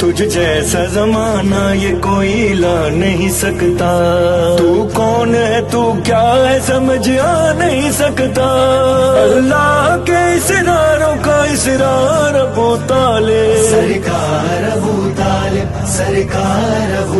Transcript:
तुझ जैसा जमाना ये कोई ला नहीं सकता। तू कौन है, तू क्या है, समझ आ नहीं सकता। अल्लाह के इसरारों का इसरार अबू ताले सरकार अबू ताले सरकार अबू